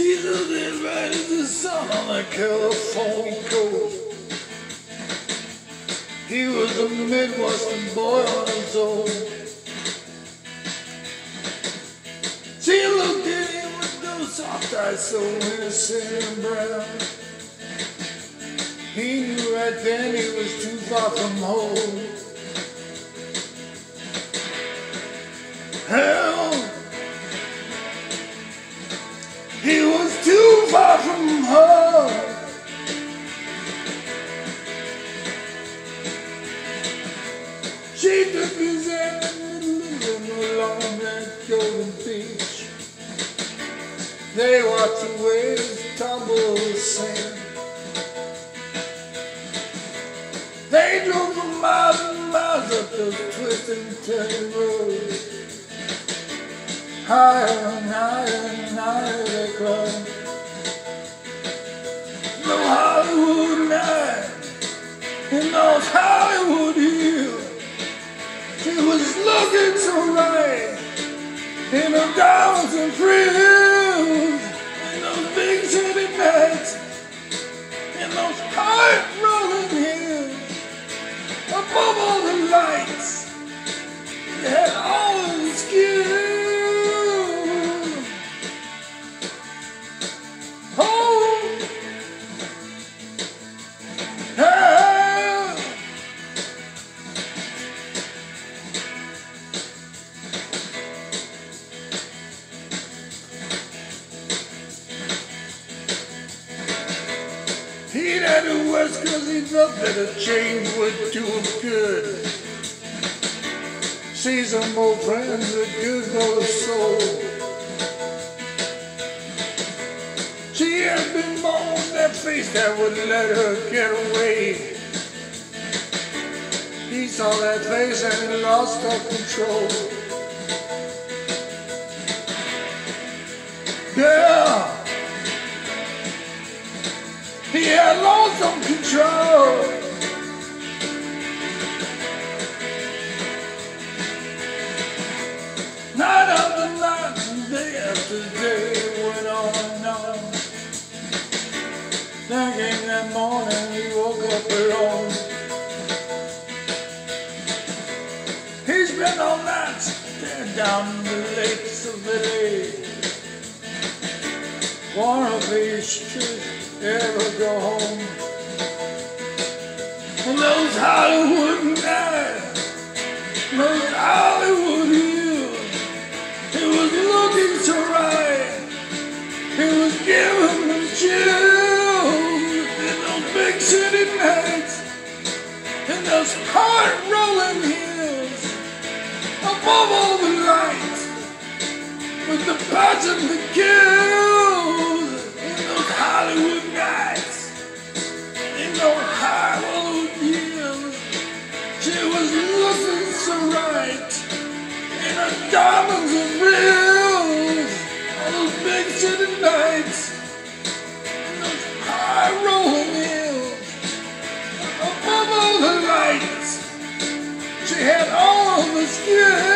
As as the sun on the California coast. He was a Midwestern boy on his own. She looked at him with those soft eyes so innocent and brown. He knew right then he was too far from home. They watched the waves tumble the sand. They drove for miles and miles up those twisting, turning roads. Higher and higher and higher they climbed. No Hollywood night in those Hollywood in her gowns and He had to west cause he felt that a change would do him good. See some old friends that good for the soul. She had been born that face that would let her get away. He saw that face and he lost all control. Control. Night after night and day after day went on and on. Came that morning he woke up alone. He spent all night staring down the lakes of LA. One of these should ever go home. Those Hollywood nights, those Hollywood hills, it was looking so right. It was giving them chills in those big city nights, in those heart-rolling hills, above all the lights with the passion that kills She was looking so right in her diamonds and reels on those big city nights, in those rolling hills, above all the lights. She had all the skills.